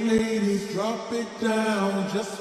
ladies, drop it down. Just